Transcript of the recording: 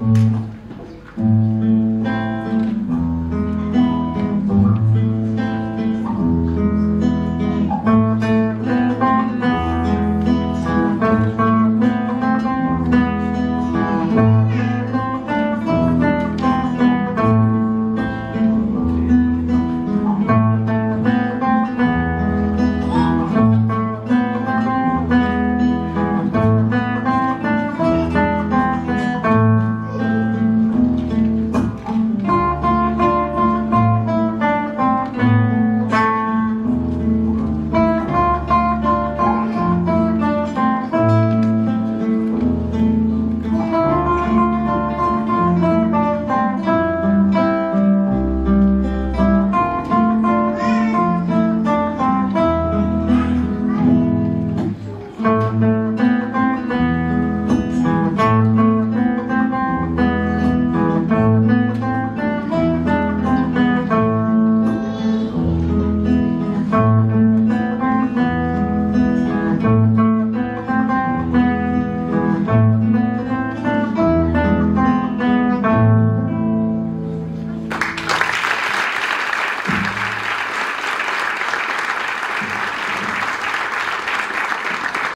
嗯